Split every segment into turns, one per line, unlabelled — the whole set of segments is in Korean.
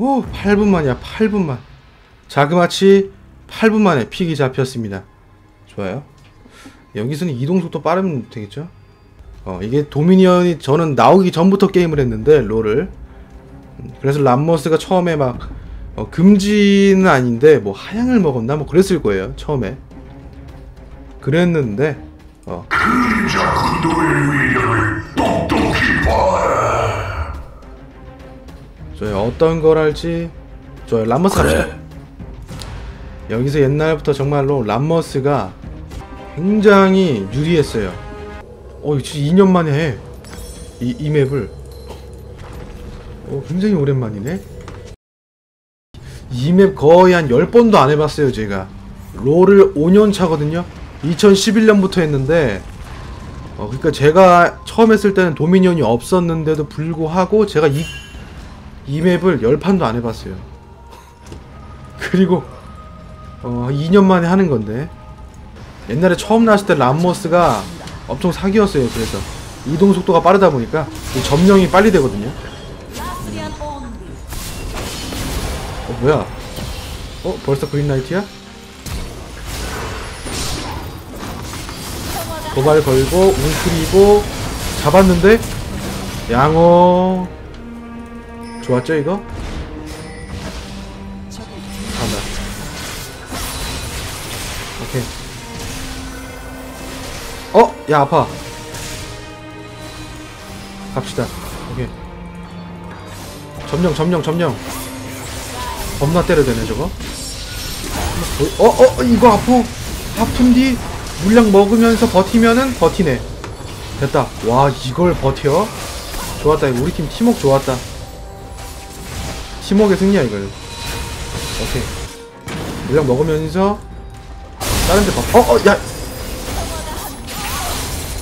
오 8분 만이야 8분 만. 자그마치 8분 만에 픽이 잡혔습니다. 좋아요. 여기서는 이동속도 빠르면 되겠죠? 어 이게 도미니언이 저는 나오기 전부터 게임을 했는데 롤을. 음, 그래서 람머스가 처음에 막 어, 금지는 아닌데 뭐 하향을 먹었나? 뭐 그랬을 거예요 처음에. 그랬는데 어.
그
저희 어떤 걸 할지 저 람머스 갑시다. 여기서 옛날부터 정말로 람머스가 굉장히 유리했어요. 어 진짜 2년 만에 해. 이, 이 맵을. 어 굉장히 오랜만이네. 이 맵 거의 한 10번도 안 해봤어요 제가. 롤을 5년 차거든요. 2011년부터 했는데 어 그러니까 제가 처음 했을 때는 도미니언이 없었는데도 불구하고 제가 이, 이 맵을 10판도 안 해봤어요. 그리고 어 2년 만에 하는 건데. 옛날에 처음 나왔을 때 람머스가 엄청 사기였어요 그래서. 이동 속도가 빠르다 보니까 이 점령이 빨리 되거든요. 어 뭐야? 어 벌써 그린라이트야? 도발 걸고 웅크리고 잡았는데? 양어 좋았죠 이거? 간다 오케이. 어? 야 아파. 갑시다. 오케이. 점령 점령 점령. 겁나 때려 되네 저거. 어? 어? 어? 이거 아프. 아픈디? 물량 먹으면서 버티면은 버티네. 됐다. 와 이걸 버텨? 좋았다. 우리 팀 팀워크 좋았다 팀워크의 승리야 이걸 오케이 물량 먹으면서 다른 데 봐. 어, 어, 야.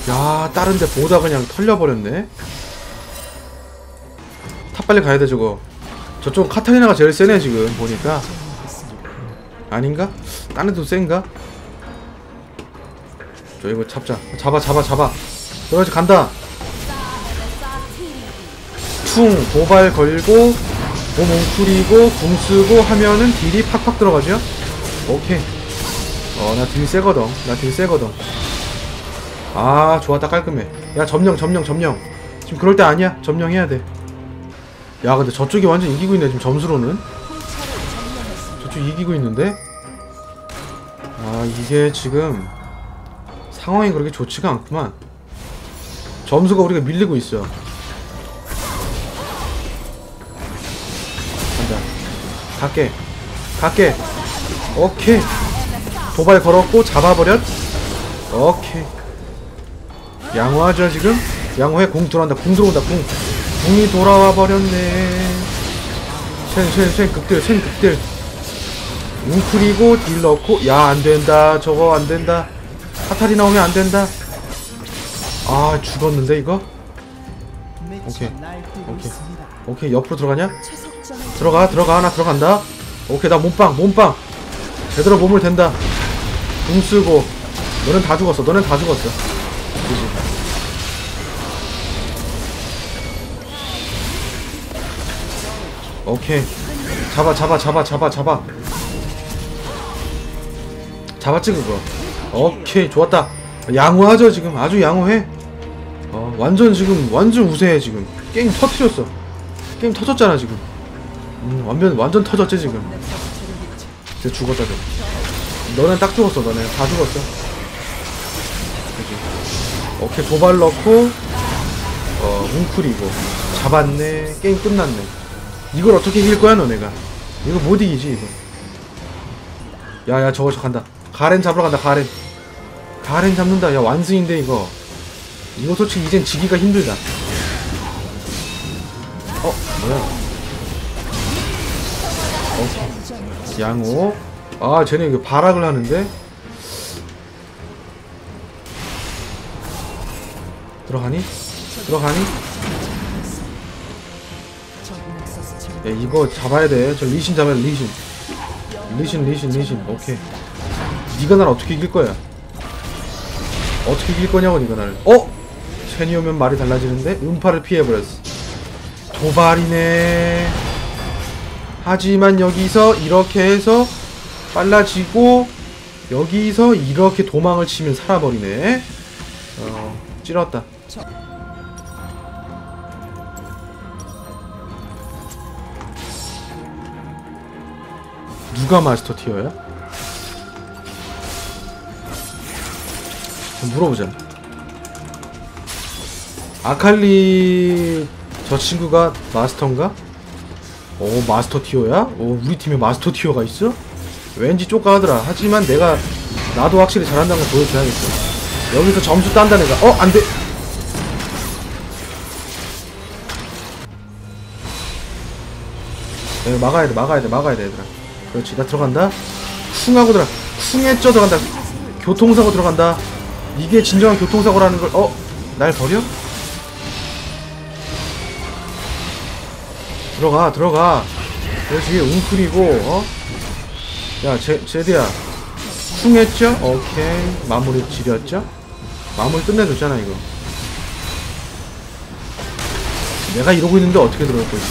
야, 다른 데 보다 그냥 털려버렸네. top 빨리 가야 돼, 저거. 저쪽 카타리나가 제일 세네, 지금, 보니까. 아닌가? 딴 애도 센가? 저 이거 잡자. 잡아, 잡아, 잡아. 그렇지, 간다. 퉁, 도발 걸고, 몸 웅크리고, 궁 쓰고 하면은 딜이 팍팍 들어가죠? 오케이. 어, 나 딜 세거든. 나 딜 세거든. 아, 좋았다. 깔끔해. 야, 점령, 점령, 점령. 지금 그럴 때 아니야. 점령해야 돼. 야, 근데 저쪽이 완전 이기고 있네. 지금 점수로는. 저쪽 이기고 있는데? 아, 이게 지금 상황이 그렇게 좋지가 않구만. 점수가 우리가 밀리고 있어. 갈게. 갈게. 오케이. 도발 걸었고 잡아버렸. 오케이. 양호하죠 지금? 양호해. 공 들어온다. 공 들어온다. 공. 공이 돌아와 버렸네. 쉔쉔쉔. 극딜 쉔 극딜. 웅크리고 딜 넣고. 야 안된다. 저거 안된다. 카타리 나오면 안된다. 아 죽었는데 이거? 오케이. 오케이. 오케이. 옆으로 들어가냐? 들어가 들어가. 하나 들어간다. 오케이 나 몸빵 몸빵. 제대로 몸을 댄다. 궁 쓰고. 너는 다 죽었어. 너는 다 죽었어. 그지 오케이. 잡아 잡아 잡아 잡아 잡아. 잡았지 그거? 오케이 좋았다. 양호하죠 지금? 아주 양호해. 어 완전 지금 완전 우세해 지금. 게임 터트렸어. 게임 터졌잖아 지금 음 완전 완전 터졌지 지금. 이제 죽었다 저 너는 딱 죽었어 너네. 다 죽었어. 그지? 오케이 도발 넣고 어 웅크리고 잡았네. 게임 끝났네. 이걸 어떻게 이길 거야 너네가? 이거 못 이기지 이거. 야야 저거 저 간다. 가렌 잡으러 간다 가렌. 가렌 잡는다. 야 완승인데 이거. 이거 솔직히 이젠 지기가 힘들다. 어 뭐야 양호 아 쟤네 이거 발악을 하는데? 들어가니? 들어가니? 야 이거 잡아야 돼저 리신 잡아야 돼 리신. 리신 리신 리신. 오케이. 니가 날 어떻게 이길 거야? 어떻게 이길 거냐고 니가 나를 어? 쉔이 오면 말이 달라지는데? 음파를 피해버렸어. 도발이네 하지만 여기서 이렇게 해서 빨라지고 여기서 이렇게 도망을 치면 살아버리네 어 찌렀다 누가 마스터 티어야? 좀 물어보자. 아칼리 저 친구가 마스터인가? 오 마스터 티어야? 오 우리 팀에 마스터 티어가 있어? 왠지 쪼까하더라. 하지만 내가 나도 확실히 잘한다는 걸 보여줘야겠어. 여기서 점수 딴다 내가. 어 안돼. 내가 막아야 돼 막아야 돼 막아야 돼 얘들아. 그렇지 나 들어간다. 쿵 하고 들어. 쿵에 쪄 들어간다. 교통사고 들어간다. 이게 진정한 교통사고라는 걸, 어? 날 버려? 들어가, 들어가. 그렇지, 웅크리고, 어? 야, 제, 제디야. 쿵했죠? 오케이. 마무리 지렸죠? 마무리 끝내줬잖아, 이거. 내가 이러고 있는데 어떻게 들어갈 거지?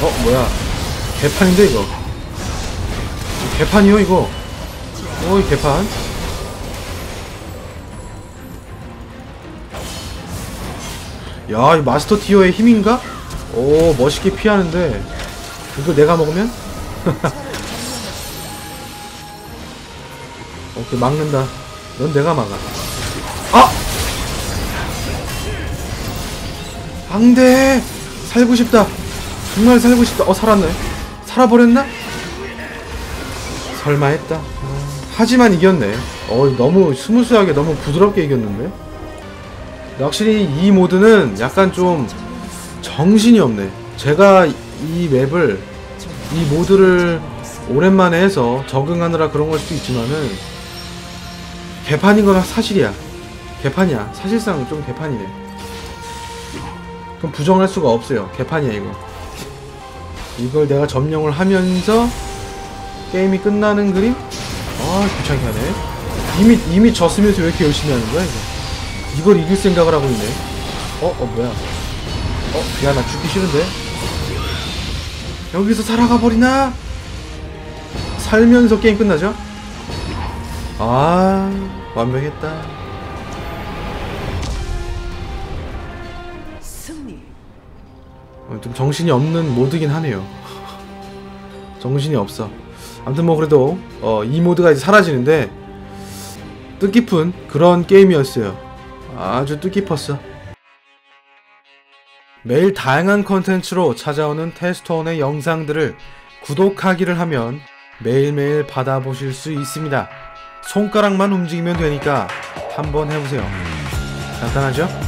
어, 뭐야. 개판인데, 이거. 개판이요, 이거. 오이 개판 야, 이 마스터 티어의 힘인가? 오, 멋있게 피하는데 이거 내가 먹으면? 오케이, 막는다. 넌 내가 막아. 아! 안 돼! 살고 싶다. 정말 살고 싶다. 어, 살았네. 살아버렸나? 설마 했다. 아, 하지만 이겼네. 어, 너무 스무스하게 너무 부드럽게 이겼는데. 확실히 이 모드는 약간 좀 정신이 없네. 제가 이 맵을 이 모드를 오랜만에 해서 적응하느라 그런 걸 수도 있지만은 개판인 건 사실이야. 개판이야. 사실상 좀 개판이네. 그럼 부정할 수가 없어요. 개판이야 이거. 이걸 내가 점령을 하면서 게임이 끝나는 그림? 아 귀찮게 하네 이미 이미 졌으면서 왜 이렇게 열심히 하는 거야 이거 이걸 이길 생각을 하고 있네 어? 어 뭐야 어? 야 나 죽기 싫은데 여기서 살아가 버리나? 살면서 게임 끝나죠? 아 완벽했다
승리.
어, 좀 정신이 없는 모드긴 하네요 정신이 없어 아무튼 뭐 그래도 어, 이 모드가 이제 사라지는데 뜻깊은 그런 게임이었어요 아주 뜻깊었어. 매일 다양한 컨텐츠로 찾아오는 테스트원의 영상들을 구독하기를 하면 매일매일 받아보실 수 있습니다. 손가락만 움직이면 되니까 한번 해보세요. 간단하죠?